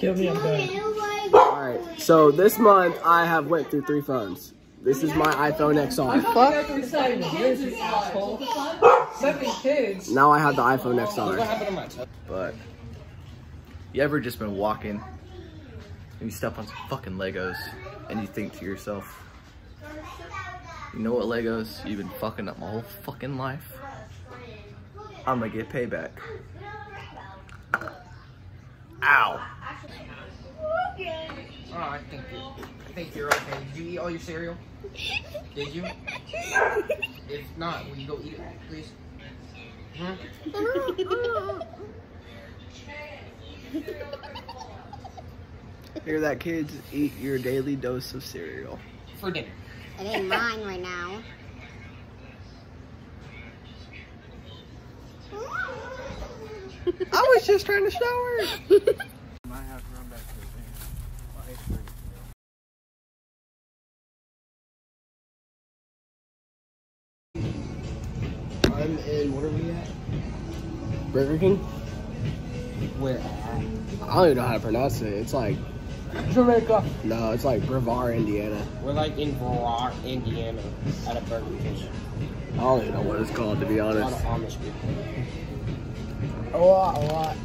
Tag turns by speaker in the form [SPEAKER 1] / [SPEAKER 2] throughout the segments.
[SPEAKER 1] Kill me, I'm done.
[SPEAKER 2] All right. So this month I have went through three phones. This is my iPhone XR.
[SPEAKER 1] Fuck. Seven kids, you asshole. Seven kids.
[SPEAKER 2] Now I have the iPhone
[SPEAKER 1] What
[SPEAKER 2] XR.
[SPEAKER 1] my toe?
[SPEAKER 3] But you ever just been walking and you step on some fucking Legos and you think to yourself, you know what Legos? You've been fucking up my whole fucking life. I'm gonna get payback. Ow.
[SPEAKER 1] Oh, I think you I think you're okay. Did you eat all your cereal? Did you? If not, will you go eat it, please? Hmm?
[SPEAKER 2] Hear that, kids? Eat your daily dose of cereal.
[SPEAKER 1] For dinner.
[SPEAKER 4] It ain't mine right now.
[SPEAKER 2] I was just trying to shower. I'm in, what are we at? Burger King?
[SPEAKER 1] Where
[SPEAKER 2] I don't even know how to pronounce it. It's like,
[SPEAKER 1] Jamaica.
[SPEAKER 2] no, it's like Brevard, Indiana.
[SPEAKER 1] We're like in Verrart, Indiana, at a Burger King.
[SPEAKER 2] I don't even know what it's called, to be
[SPEAKER 1] A lot of
[SPEAKER 2] honest.
[SPEAKER 1] Amish people.
[SPEAKER 2] A lot, a lot.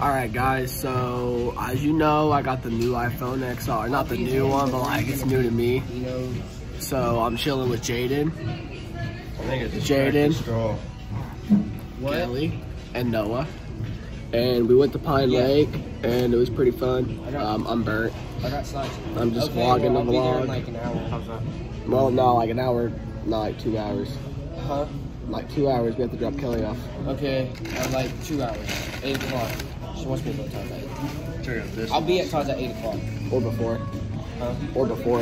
[SPEAKER 2] All right, guys. So as you know, I got the new iPhone XR. Not the new one, but like it's new to me. So I'm chilling with Jaden,
[SPEAKER 3] I think it's
[SPEAKER 2] Jaden. Kelly, and Noah. And we went to Pine
[SPEAKER 1] Yeah.
[SPEAKER 2] Lake, and it was pretty fun. Um, I'm burnt.
[SPEAKER 1] I got slides.
[SPEAKER 2] I'm just
[SPEAKER 1] okay,
[SPEAKER 2] vlogging
[SPEAKER 1] well,
[SPEAKER 2] the vlog.
[SPEAKER 1] like an hour. How's that?
[SPEAKER 2] Well, no, like an hour, not like two hours.
[SPEAKER 1] Huh?
[SPEAKER 2] Like two hours, we have to drop Kelly off.
[SPEAKER 1] Okay, at like two hours. Eight o'clock. She wants me to go to Todd's at eight.
[SPEAKER 3] This.
[SPEAKER 1] I'll be at Todd's at eight o'clock.
[SPEAKER 2] Or before.
[SPEAKER 1] Huh?
[SPEAKER 2] Or before.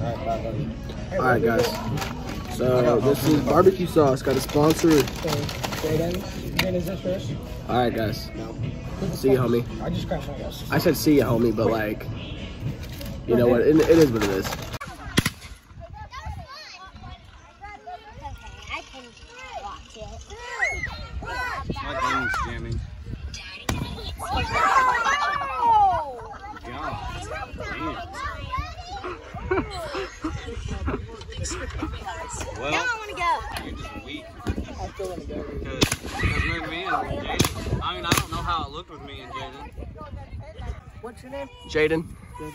[SPEAKER 1] Alright, bye, love you.
[SPEAKER 2] Alright, guys. So this is barbecue sauce. Got a sponsor.
[SPEAKER 1] Jaden, Jaden, is this yours?
[SPEAKER 2] Alright, guys. See you, homie.
[SPEAKER 1] I just crashed my gas.
[SPEAKER 2] I said see you, homie, but like, you know what? It, it is what it is.
[SPEAKER 4] Okay, I can watch it.
[SPEAKER 5] My game's jamming. Well,
[SPEAKER 4] Now I want to go.
[SPEAKER 5] you're just weak.
[SPEAKER 1] I still want to go.
[SPEAKER 5] Because because me, me and Jaden, I mean, I don't know how it looked with me and Jaden.
[SPEAKER 1] What's your name?
[SPEAKER 2] Jaden.
[SPEAKER 4] This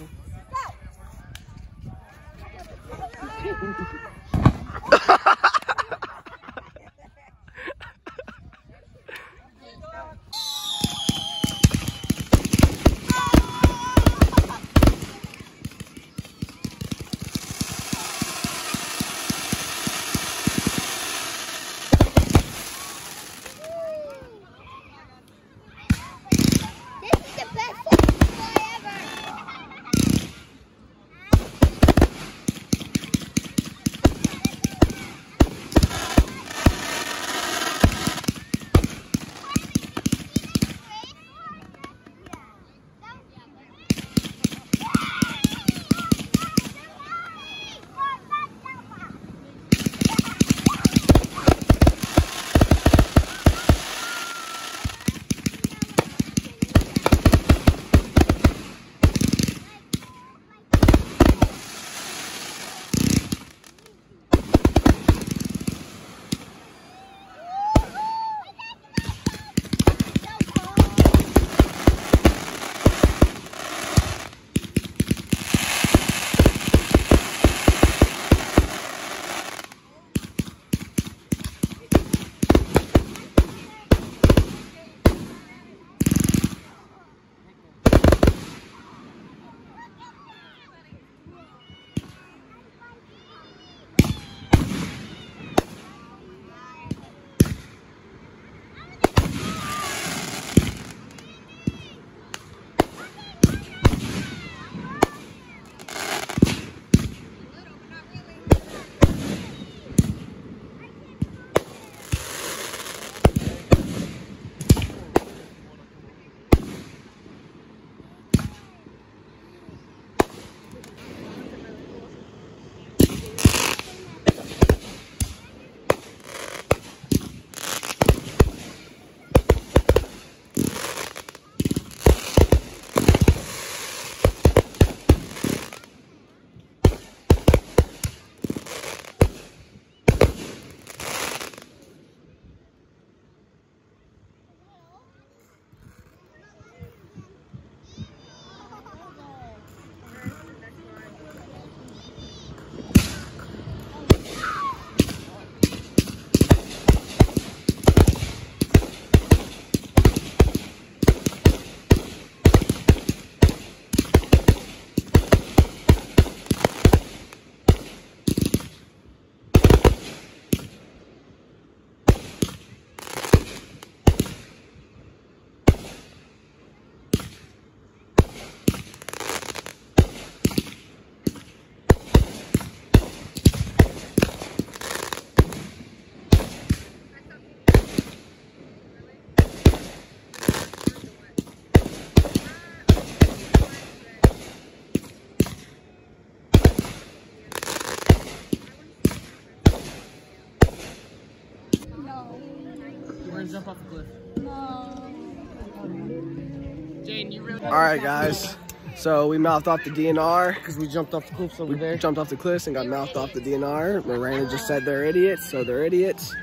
[SPEAKER 2] right, guys. So we mouthed off the DNR.
[SPEAKER 1] Because we jumped off the cliffs over
[SPEAKER 2] We
[SPEAKER 1] there.
[SPEAKER 2] jumped off the cliffs and got mouthed off the DNR. Miranda just said they're idiots, so they're idiots.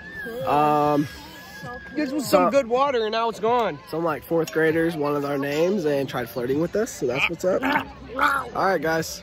[SPEAKER 2] Um,
[SPEAKER 1] This was
[SPEAKER 2] So-
[SPEAKER 1] some good water and now it's gone.
[SPEAKER 2] some like fourth graders wanted our names and tried flirting with us, so that's what's up. All right, guys.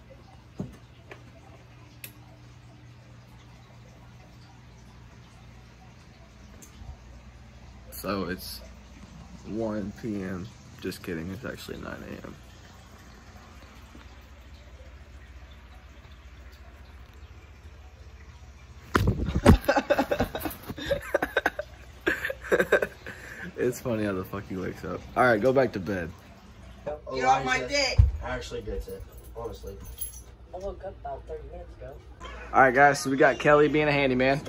[SPEAKER 2] So it's 1 p.m. Just kidding, it's actually 9 a.m. it's funny how the fuck he wakes up. All right, go back to bed.
[SPEAKER 1] Get off my dick.
[SPEAKER 6] Actually gets it, honestly.
[SPEAKER 7] I woke up about 30 minutes ago.
[SPEAKER 2] All right, guys. So we got Kelly being a handyman.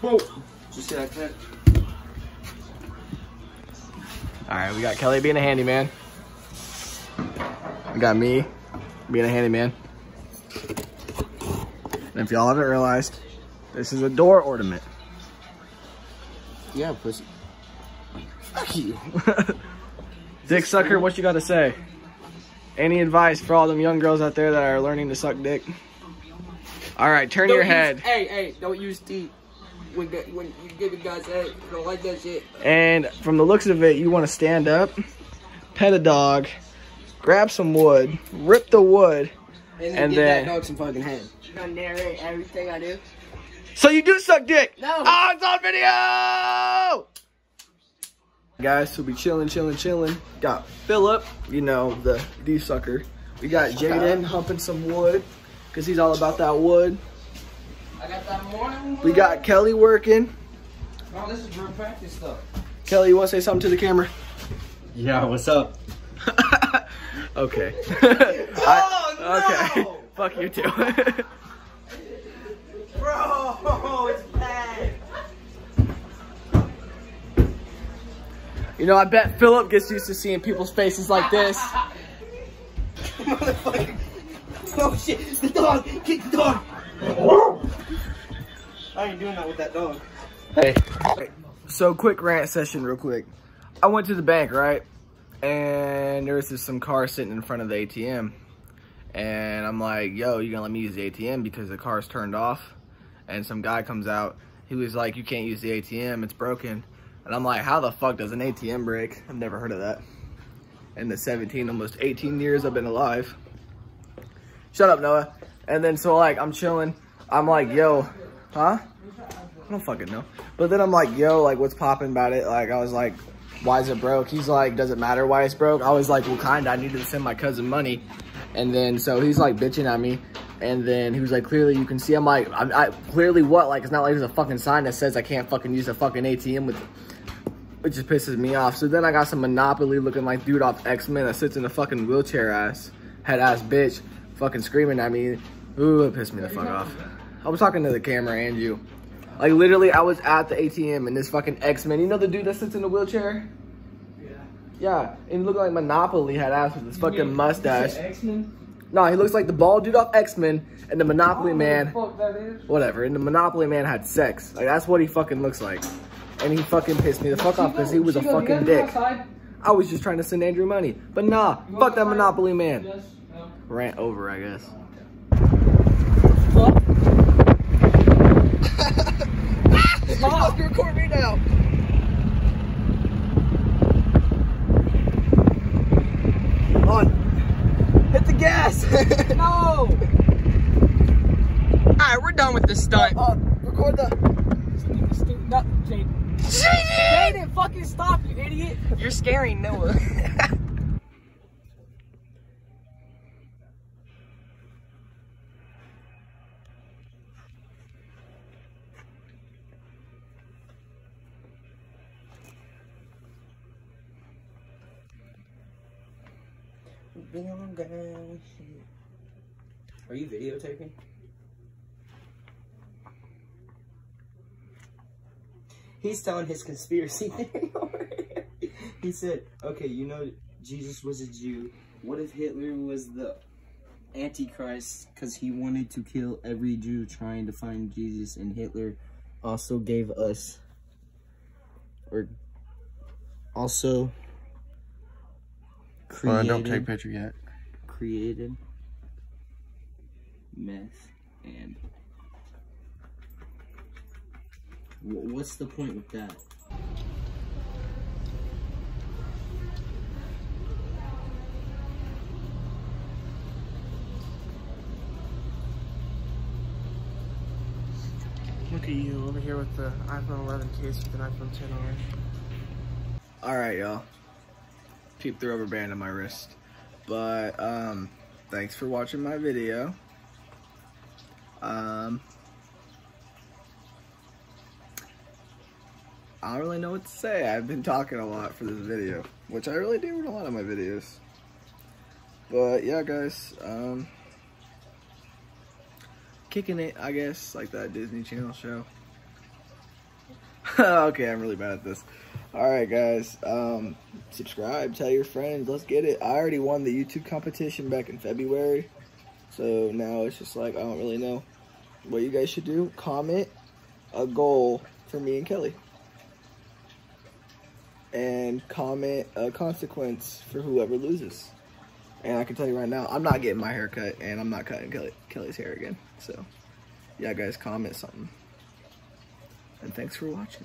[SPEAKER 6] Did you see that clip?
[SPEAKER 2] All right, we got Kelly being a handyman. We got me being a handyman. And if y'all haven't realized, this is a door ornament.
[SPEAKER 1] Yeah, pussy.
[SPEAKER 2] Fuck you. dick sucker, what you got to say? Any advice for all them young girls out there that are learning to suck dick? All right, turn your head.
[SPEAKER 1] Hey, hey, don't use teeth. When, when you give a guy's head, you don't like that shit.
[SPEAKER 2] And from the looks of it, you want to stand up, pet a dog, grab some wood, rip the wood.
[SPEAKER 1] And then
[SPEAKER 2] And
[SPEAKER 1] give
[SPEAKER 2] then-
[SPEAKER 1] that dog some fucking head.
[SPEAKER 7] You gonna narrate everything I do?
[SPEAKER 2] So you do suck dick?
[SPEAKER 7] No.
[SPEAKER 2] Oh, it's on video! Guys, so we chilling, chilling, chilling. Got Philip, you know, the D sucker. We got Jaden humping some wood, because he's all about that wood.
[SPEAKER 1] I got that morning.
[SPEAKER 2] We got Kelly working.
[SPEAKER 1] Oh, this is real practice stuff.
[SPEAKER 2] Kelly, you want to say something to the camera?
[SPEAKER 6] Yeah, what's up?
[SPEAKER 2] okay.
[SPEAKER 1] Oh,
[SPEAKER 2] I-
[SPEAKER 1] no!
[SPEAKER 2] Okay. Fuck you too.
[SPEAKER 1] Bro, it's bad.
[SPEAKER 2] you know, I bet Philip gets used to seeing people's faces like this.
[SPEAKER 1] Motherfucker. Oh shit, the dog! Kick the dog! I ain't doing that with that dog.
[SPEAKER 2] Hey. So quick rant session real quick. I went to the bank, right? And there was just some car sitting in front of the ATM. And I'm like, yo, you gonna let me use the ATM because the car's turned off? And some guy comes out. He was like, you can't use the ATM, it's broken. And I'm like, how the fuck does an ATM break? I've never heard of that. In the 17, almost 18 years I've been alive. Shut up, Noah. And then so like, I'm chilling. I'm like, yo, huh? I don't fucking know. But then I'm like, yo, like, what's popping about it? Like, I was like, why is it broke? He's like, does it matter why it's broke? I was like, well, kinda. I needed to send my cousin money. And then, so he's like bitching at me. And then he was like, clearly you can see. I'm like, I, I clearly what? Like, it's not like there's a fucking sign that says I can't fucking use a fucking ATM with, which just pisses me off. So then I got some Monopoly looking like dude off X-Men that sits in a fucking wheelchair ass, head ass bitch, fucking screaming at me. Ooh, it pissed me the fuck off. I was talking to the camera and you. Like literally, I was at the ATM and this fucking X-Men. You know the dude that sits in the wheelchair? Yeah. Yeah, and he looked like Monopoly had ass with his fucking mustache.
[SPEAKER 1] X-Men?
[SPEAKER 2] No, he looks like the bald dude off X-Men and the Monopoly man.
[SPEAKER 1] Fuck that is.
[SPEAKER 2] Whatever. And the Monopoly man had sex. Like that's what he fucking looks like. And he fucking pissed me the fuck off because he was a fucking dick. I was just trying to send Andrew money. But nah, fuck that Monopoly man. Rant over, I guess. Stop! You're recording me now. On. Hit the gas.
[SPEAKER 1] No! Alright, we're done with this stunt.
[SPEAKER 2] uh, record the.
[SPEAKER 7] No, Jaden. Jaden, fucking stop, you idiot.
[SPEAKER 1] You're scaring Noah. Are you videotaping? He's telling his conspiracy theory over here. He said, okay, you know Jesus was a Jew. What if Hitler was the Antichrist because he wanted to kill every Jew trying to find Jesus and Hitler also gave us or also created well, don't take
[SPEAKER 3] picture yet.
[SPEAKER 1] created meth and what's the point with that?
[SPEAKER 7] Look at you over here with the iPhone 11 case with an iPhone 10 on it.
[SPEAKER 2] All right, y'all. Keep the rubber band on my wrist. But um, thanks for watching my video. Um, I don't really know what to say. I've been talking a lot for this video, which I really do in a lot of my videos. But yeah, guys. Um, kicking it, I guess, like that Disney Channel show. okay, I'm really bad at this. Alright guys, um, subscribe, tell your friends, let's get it. I already won the YouTube competition back in February. So now it's just like, I don't really know what you guys should do. Comment a goal for me and Kelly. And comment a consequence for whoever loses. And I can tell you right now, I'm not getting my hair cut and I'm not cutting Kelly, Kelly's hair again. So, yeah guys, comment something. And thanks for watching.